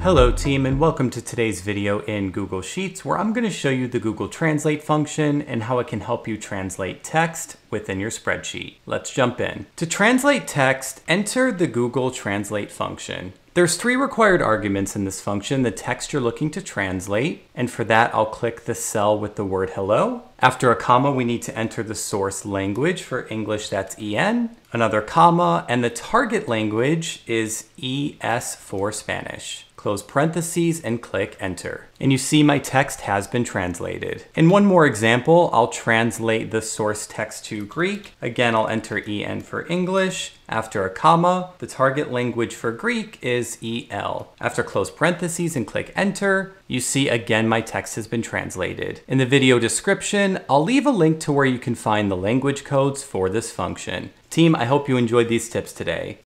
Hello team and welcome to today's video in Google Sheets where I'm going to show you the Google Translate function and how it can help you translate text within your spreadsheet. Let's jump in. To translate text, enter the Google Translate function. There's three required arguments in this function, the text you're looking to translate, and for that I'll click the cell with the word hello. After a comma, we need to enter the source language. For English, that's EN, another comma, and the target language is ES for Spanish close parentheses, and click enter. And you see my text has been translated. In one more example, I'll translate the source text to Greek. Again, I'll enter EN for English. After a comma, the target language for Greek is EL. After close parentheses and click enter, you see again my text has been translated. In the video description, I'll leave a link to where you can find the language codes for this function. Team, I hope you enjoyed these tips today.